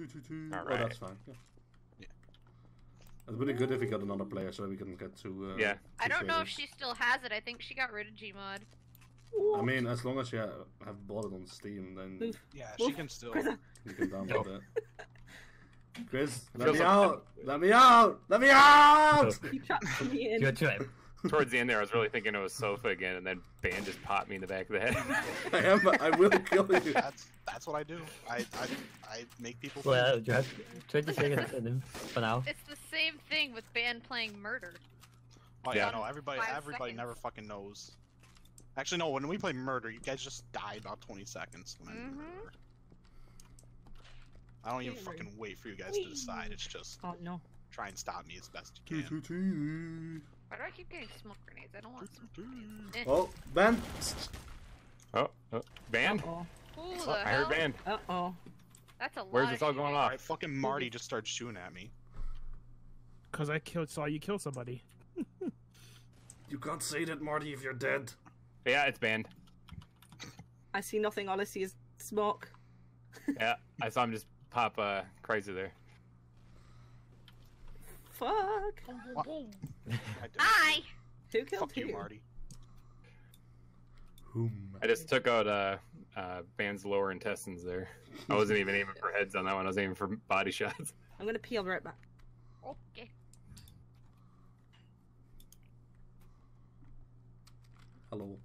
Two, two, two. All Oh, that's fine. Yeah. Yeah. It would be good if we got another player so we can get to. Uh, Yeah. I don't know if she still has it. I think she got rid of Gmod. I mean, as long as you ha- have bought it on Steam, then Move. Yeah, she can still. you can download it. Chris, let me like- out! Let me out! Let me out! You trapped me in. Your trap. Towards the end there, I was really thinking it was Sofa again, and then Ban just popped me in the back of the head. I am. I will kill you. That's that's what I do. I I, I make people. Well, you have 20 seconds in for now. It's the same thing with Ban playing murder. oh yeah, Yeah. no, everybody Five everybody seconds. never fucking knows. Actually, no. When we play murder, you guys just die about 20 seconds. When I do Mhm. murder. I don't even fucking wait for you guys to decide. It's just Oh no. try and stop me as best Two, you two, can. Two. Why do I keep getting smoke grenades? I don't want smoke grenades. Oh, Ben! oh, oh, Ban? Oh. Oh, the I hell? heard Ban. Uh oh. That's a lot. Where's this all going All off? right, fucking Marty just started shooting at me. Cause I killed, saw you kill somebody. You can't say that, Marty, if you're dead. Yeah, it's banned. I see nothing. All I see is smoke. Yeah, I saw him just pop uh, Chrysler there. Fuck. I did. Hi. Who killed Fuck who? you, Marty. Whom? I just took out uh, uh, Ban's lower intestines there. I wasn't even aiming for heads on that one. I was aiming for body shots. I'm gonna peel right back. Okay. Hello.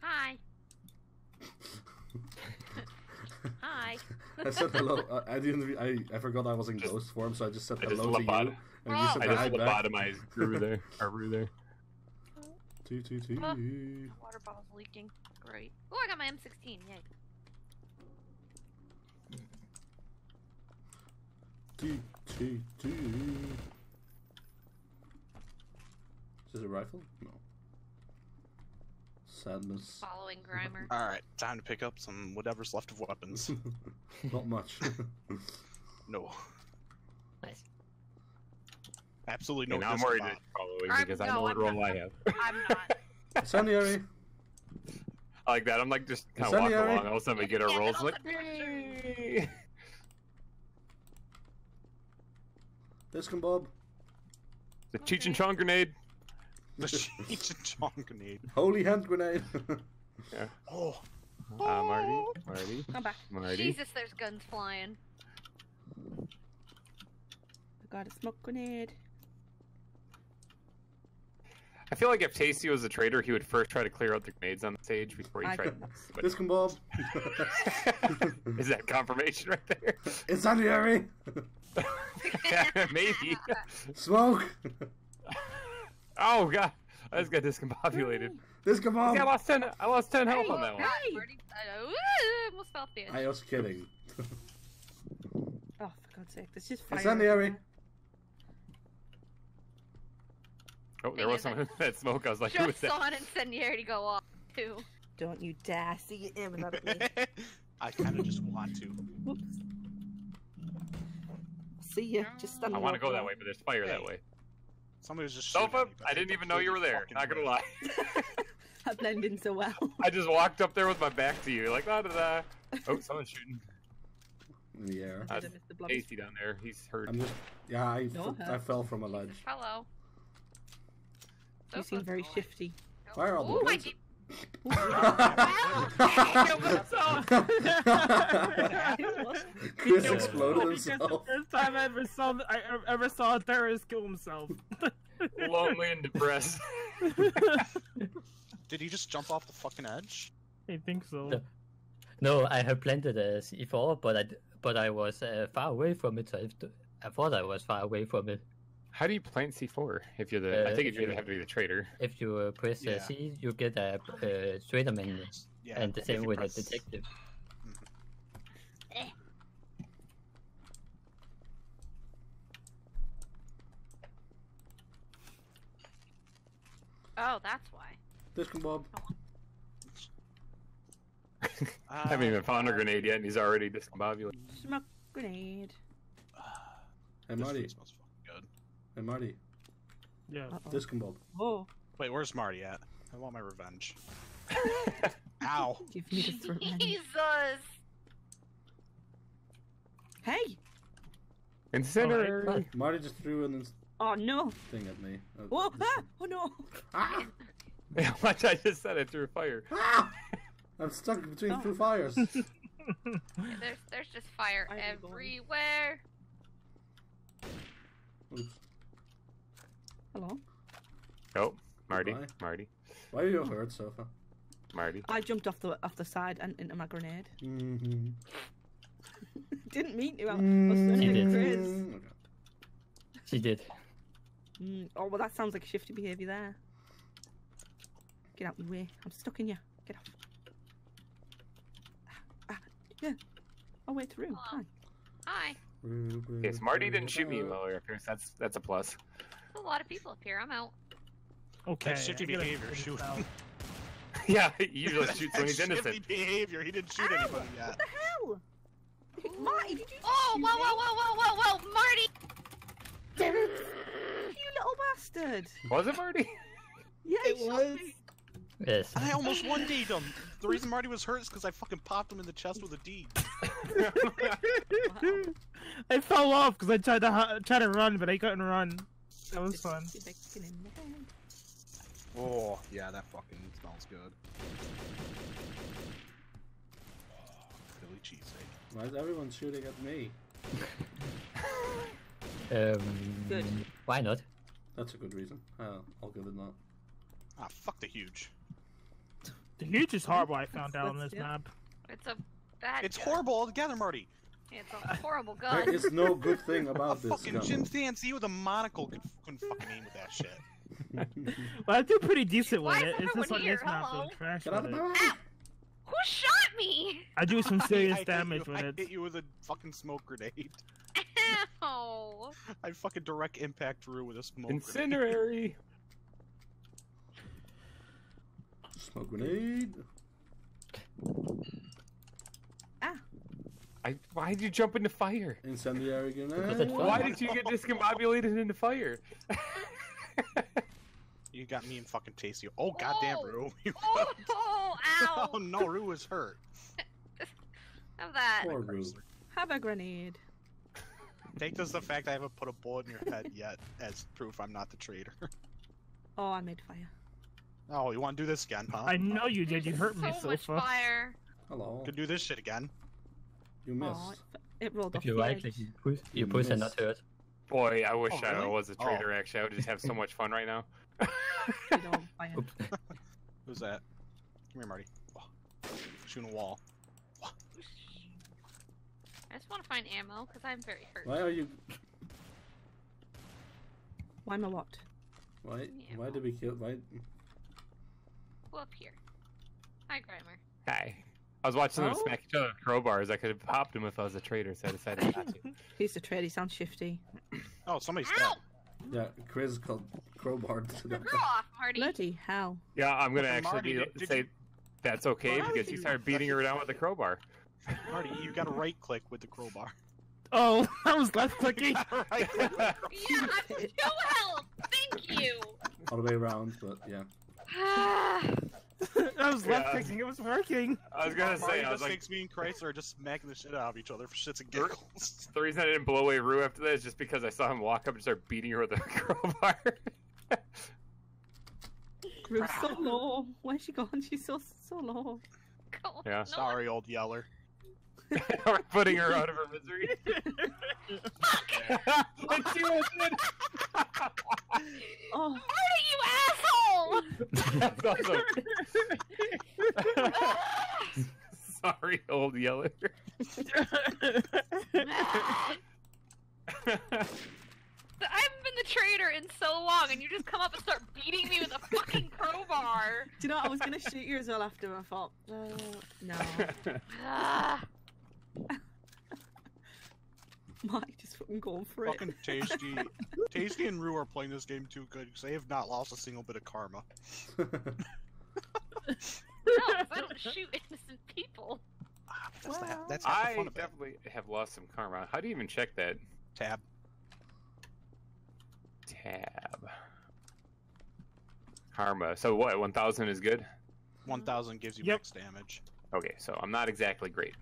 Hi. Hi. I said hello. I, I didn't. I, I forgot I was in ghost form, so I just said I just hello to you, and you said I just back. lobotomized Guru there. Or Rue there. Two, two, two. Huh. Water bottle's leaking. Great. Oh, I got my M16. Yay. Two, two, two. Is this a rifle? No. Sadness. Following Grimer. All right, time to pick up some whatever's left of weapons. Not much. No, Nice. absolutely no. and I'm worried ball. it's following I'm- because I no, know what I'm role not. I have. I'm not. Incendiary. I like that. I'm like just kind of walking Incendiary. along. All of a sudden we get our Yeah, rolls. Like, all of a "Yay." Discombob. the Cheech and Chong grenade. The Cheech and Chong grenade. Holy hand grenade. Oh, Uh, Marty, Marty, Come back. Marty. Jesus, there's guns flying. I got a smoke grenade. I feel like if Tasty was a traitor, he would first try to clear out the grenades on the stage before he I tried. could- Disc and Bob. Is that confirmation right there? Incendiary. yeah, maybe. Smoke. Oh god, I just got discombobulated. Discombob. See, I lost ten. I lost ten health on that one. Hey! Marty, I, almost felt the I was kidding. Oh, for God's sake. There's just fire. Incendiary. everywhere. Oh, there Thing was is, some that smoke. I was like, who is Just that? saw an incendiary go off, too. Don't you dare see it aiming at me. I kind of just want to. Whoops. See ya. Just stand I want to go that way, but there's fire that way. Somebody was just shooting Sofa, at me, but I didn't even know you were there. fucking Not gonna lie. I blend in so well. I just walked up there with my back to you, like da da da. Oh, someone's shooting. Yeah. Uh, Mr. Blobby. Tasty down there. He's hurt. I'm just. Yeah, I, No, f- I fell from a ledge. Hello. You seem very shifty. Fire all the Ooh, I bullets. keep... Chris Killed exploded himself because. The first time I ever saw I ever saw a terrorist kill himself. Lonely and depressed. Did he just jump off the fucking edge? I think so. No. No, I have planted a C4, but I but I was uh, far away from it. So I, I thought I was far away from it. How do you plant C4 if you're the? I Uh, think if you you- have to be the traitor. If you uh, press Yeah. uh, C, you get a uh, traitor menu, Yeah. and the same with press- a detective. Oh, that's why. Discombob. I haven't even found a grenade yet, and he's already discombobulated. Smoke grenade. Hey This Marty. food smells fucking Hey Marty. Yeah. Uh-oh. Disc. Oh. Wait, where's Marty at? I want my revenge. Ow! give me the throat. man. Jesus! Hey! Incinerary. Marty just threw an ins- Oh no! thing at me. Uh, Oh, ah! oh no! ah! Watch, I just said it through fire. Ah! I'm stuck between two fires. There's there's just fire I am going. everywhere. Oops. Hello. Oh, Marty, Goodbye. Marty, Why are you hurt, Sofa? Marty. I jumped off the off the side and into my grenade. Mm-hmm. Didn't mean to. I was turning You into did. Chris. She did. Mm, oh well, that sounds like shifty behaviour there. Get out of my way. I'm stuck in you. Get off. Ah, ah, yeah. Oh wait, through. Hi. Hi. Okay, Marty didn't shoot me while we were up here. So that's that's a plus. There's a lot of people up here. I'm out. Okay. That's shifty behavior, shoot. out. yeah, he usually shoots when he's Shifty innocent. behavior. He didn't shoot Ow! anybody yet. What the hell? Marty, did you just Oh, whoa, whoa, whoa, whoa, whoa, whoa, Marty! Damn it You little bastard. Was it Marty? Yeah, It was. me. Yes. And I almost one D'd him. The reason Marty was hurt is because I fucking popped him in the chest with a D. I fell off because I tried to try to run, but I couldn't run. That was fun. sticking in the head. Oh, yeah, that fucking smells good. Philly cheesesteak. Why is everyone shooting at me? Um, Good. Why not? That's a good reason. Uh, I'll give it that. Ah, fuck the huge. The huge is horrible. I found out on this yeah. map. It's a bad It's gun. horrible altogether, Marty. It's a horrible There gun. is no good thing A about this fucking gun. chimpanzee with a monocle could, couldn't fucking aim with that shit. Well, I do pretty decent Why with is it. It's everyone just on here? this map Hello? I'm trash Get out with of it. way! Who shot me? I do some serious I hit damage you, with I it. hit you with a fucking smoke grenade. Ow. I fucking direct impact Drew with a smoke grenade. Incinerary. Smoke grenade. I, why did you jump into fire? Incendiary Because grenade. it's. Why did you get discombobulated into fire? You got me and fucking Tasty. Oh goddamn, Oh. Rue. You Oh, oh, oh no, Rue is hurt. Have that. Poor Rue. Have a grenade. Take this the fact I haven't put a bullet in your head yet as proof I'm not the traitor. Oh, I made fire. Oh, you want to do this again, huh? I know you did. You hurt me, so much Sofa. fire. Hello. Could do this shit again. You missed. Oh, it, it rolled off If you the right edge. click, you push, you You push and missed. not hurt. Boy, I wish Oh, I really? was a Oh. traitor. Actually, I would just have so much fun right now. You don't fire. Oops. Who's that? Come here, Marty. Oh, shooting a wall. I just want to find ammo because I'm very hurt. Why are you? Why am I what? Why? Yeah. Why did we kill? Why? Go up here. Hi, Grimer. Hi. I was watching them Oh? smack each other with crowbars. I could have popped him if I was a traitor, so I decided not to. He's a trade. He sounds shifty. Oh, somebody's Ow! dead. Yeah, Chris called crowbar to the. Screw off, Marty. Bloody hell. Yeah, I'm gonna actually Marty, be- did- did say you- that's okay Marty, because you started beating her down with a crowbar. Marty, you got to right click with the crowbar. Oh, I was left clicking. right click with the crowbar. Yeah, I'm two health. Thank you. All the way around, but yeah. I was left Yeah. clicking. It was working. I was gonna Marty say, I was just like, me and Chrysler are just smacking the shit out of each other for shits and giggles. the reason I didn't blow away Rue after that is just because I saw him walk up and start beating her with a crowbar. Rue's so low. is she gone? She's so so low. Go. Yeah. No, Sorry, old yeller. We're putting her out of her misery. and she was in. Oh, Marty, you asshole! That's awesome. Sorry, old yeller. I haven't been the traitor in so long, and you just come up and start beating me with a fucking crowbar. do you know I was gonna shoot you as well after I thought, uh, no. Mike just fucking going for it. Fucking Tasty. Tasty and Rue are playing this game too good because they have not lost a single bit of karma. no, 'cause I don't shoot innocent people. Ah, but that's, the, Well. that's half the I fun of it. definitely have lost some karma. How do you even check that Tab. tab? Karma. So what? One thousand is good. 1000 gives you Yep. max damage. Okay, so I'm not exactly great.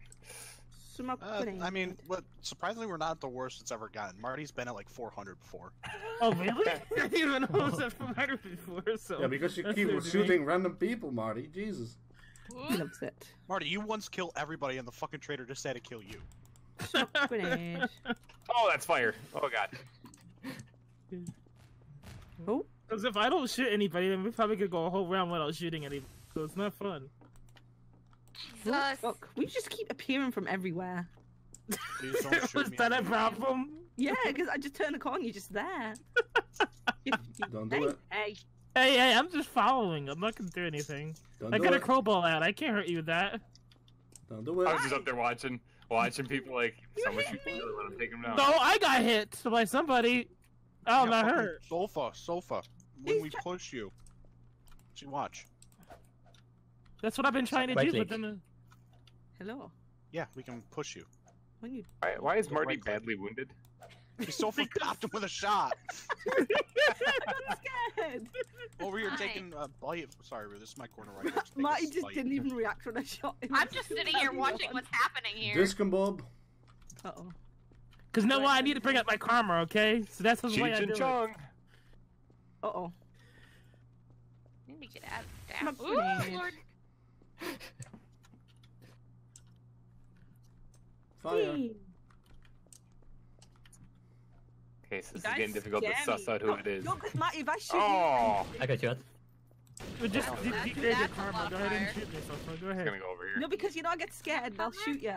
Smoke Uh, grenade. I mean, what? Surprisingly, we're not the worst it's ever gotten. Marty's been at like 400 before. Oh really? I didn't even know I was at 500 before. So Yeah, because you keep new to shooting random people, Marty. Jesus. he loves it. Marty, you once kill everybody, and the fucking traitor decided to kill you. Smoke grenade. Oh, that's fire. Oh god. Oh, Because if I don't shoot anybody, then we probably could go a whole round without shooting anybody. So it's not fun. Jesus. fuck. We just keep appearing from everywhere. Please Was that a problem? Yeah, because I just turn the corner, you're just there. Don't do hey, it. hey. Hey, hey, I'm just following. I'm not gonna do anything. Don't I do got a it. crowbar out. I can't hurt you with that. Don't do it. I it. was just up there watching, watching people like someone shoot the other one and take them down. No, I got hit by somebody. Oh, Yeah, not fucking hurt. Sofa, sofa. When He's we push you. See, watch. That's what I've been trying to Right do. But then, uh, Hello. Yeah, we can push you. When you Why, why is Marty right click. badly wounded? He sofa copped him with a shot. I'm scared. Over here Hi. taking a bite. Sorry, Rue, this is my corner right here. Just take a Marty just bite. didn't even react when I shot him. I'm just sitting here watching what's happening here. Discombob. Uh oh. Cause no, why I need to bring up my karma, okay? So that's the way I do and it. Chong. Uh oh. Need to get out of Smoke down. Ooh. Lord. Fire. Okay, so this is getting difficult to suss out who No, it is. No, because Marty, if I shoot Oh, I got shot. But just That's- de- that's- degrade your karma. Go ahead and higher. shoot me, so go it's ahead. gonna go over here. no, because you don't get scared, and I'll shoot you.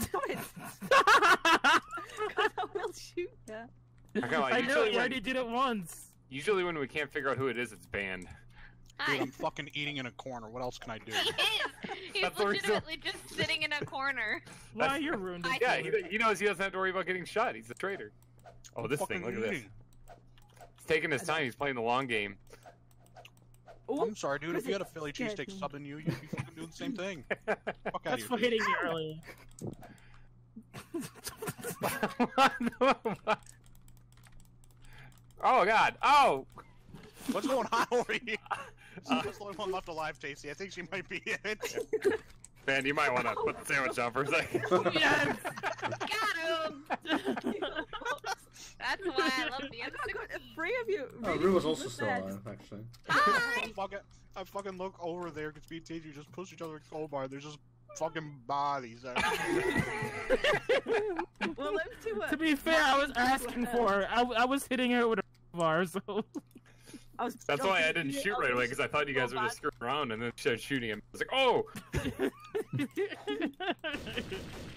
Stop it. Because I will shoot you. I kinda I know, you already did it once. Usually when we can't figure out who it is, it's banned. Dude, I'm fucking eating in a corner. What else can I do? He is. He's That's the reason- legitimately just sitting in a corner. Why you're ruined it? I- Yeah, he, he knows he doesn't have to worry about getting shot. He's a traitor. Oh, this thing, look at this. eating. He's taking his time. He's playing the long game. Oh, I'm sorry, dude. If you had a Philly it cheesesteak me. sub in you, you'd be fucking doing the same thing. Fuck out That's of for here. hitting me earlier. oh God! Oh, What's going on over here? Uh, She's the only one left alive, Tasty. I think she might be it. man, you might want to put the sandwich down for a second. yes. Got him. That's why I love the I got good- M16. three of you. Oh, Rue was good also still alive, actually. Hi. I fucking, I fucking look over there because me and Tasty just push each other in cold bar. There's just fucking bodies. everywhere. well, them two are- To be fair, I was asking for. I, I was hitting her with a bar, so. I was That's why I didn't shoot right away because I thought you guys were just bad. screwing around, and then started shooting him. I was like, oh,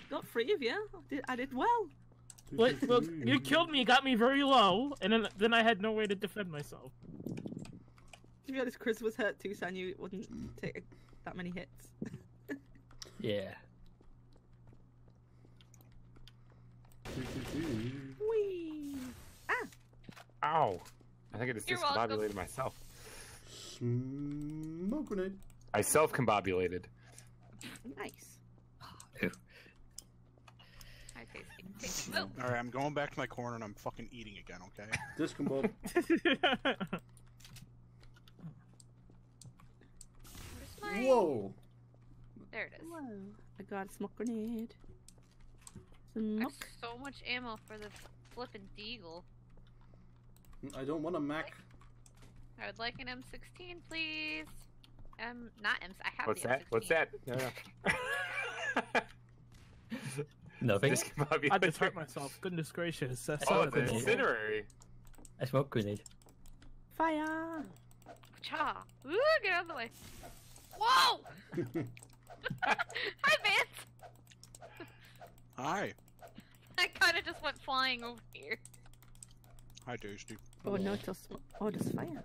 Got three of you. I did, I did well. But, look, you killed me, got me very low, and then then I had no way to defend myself. To be honest, Chris was hurt too, so I knew it wouldn't take that many hits. Yeah. Whee! Ah! Ow! I think I just You're welcome. myself. Smoke grenade. I self-combobulated. Nice. Hi, Tasty. Tasty. Oh, All right, I'm going back to my corner and I'm fucking eating again. Okay. Discombob. where's my... Whoa! There it is. Whoa. I got a smoke grenade. I have Smoke. so much ammo for the flippin' deagle. I don't want a Mac. I would like an M16, please. Um, not M. I have What's the that? M16. What's that? Yeah. Nothing. Discombobulated. I just hurt myself. Goodness gracious. That's Oh, not it's a incinerary. A smoke grenade. Fire! Cha! Ooh, get out of the way. Whoa! Hi, Vance. Hi. I kind of just went flying over here. Hi, Tasty. Oh no, it's just smoke. Oh, just fire.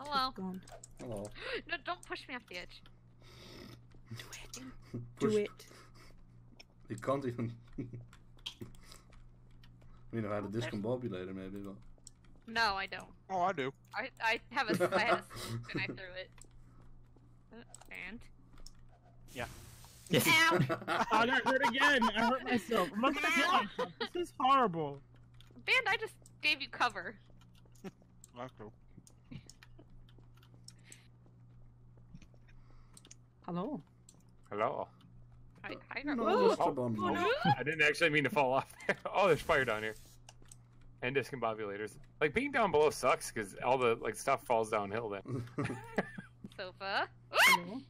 Hello. Gone. Hello. No, don't push me off the edge. Do it. Push- Do it. You can't even. I mean, if I had a discombobulator, maybe, but. No, I don't. Oh, I do. I I have a I had a spook and I threw it. Uh, And Yes. ow! I got hurt again. I hurt myself. I'm not gonna hit myself. This is horrible. Band, I just gave you cover. That's cool. Hello. Hello. Hi, hi, No, Gargoyle. Mr. Bomb. Oh, no. I didn't actually mean to fall off there. Oh, there's fire down here. And discombobulators. Like being down below sucks because all the like stuff falls downhill then. Sofa. Hello.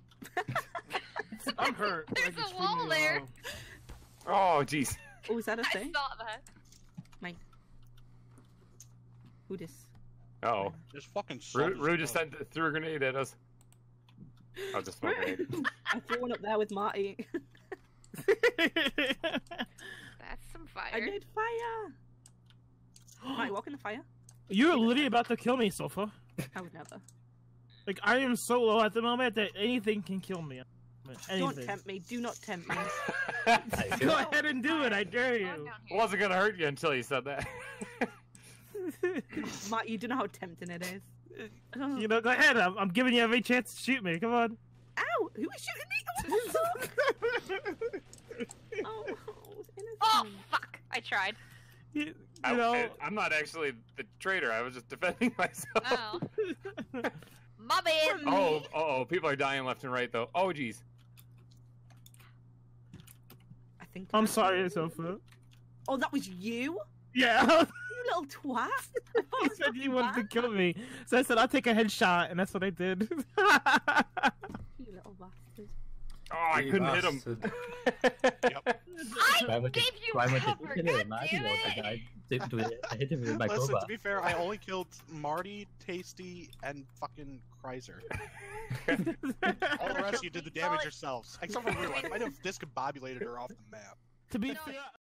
I'm hurt. There's like, a wall there. low. Oh jeez. Oh, is that a I thing? I saw that. Who this? Oh. Just fucking. Rue, salt Rue just sent threw a grenade at us. Oh, just smoke grenade. I threw one up there with Marty. That's some fire. I fire. made fire. Marty, walk in the fire. You're literally about to kill me, Sofa. I would never. Like I am so low at the moment that anything can kill me. Don't Anything. tempt me. Do not tempt me. Go ahead and do it. I dare you. down here. Wasn't gonna hurt you until you said that. Marty, you don't know how tempting it is. Oh. You know, go ahead. I'm, I'm giving you every chance to shoot me. Come on. Ow! Who is shooting me? What the fuck? oh, it was innocent. Oh fuck! I tried. You, you I, know, am not actually the traitor. I was just defending myself. Oh, my bad. Oh, oh, people are dying left and right though. Oh, jeez. I think. I'm I- sorry, Sofa. Oh, that was you? Yeah, You little twat. He said he wanted to kill me, so I said I'll take a headshot, and that's what I did. You little bastard. Oh, I You couldn't hit him. Yep. I gave you- you why would you cover. God damn it! guy. Do, do it. I hit him with my Listen, to be fair, I only killed Marty, Tasty, and fucking Kreiser. All the rest of you did the damage yourselves. Except for Rue. I might have discombobulated her off the map. to be fair,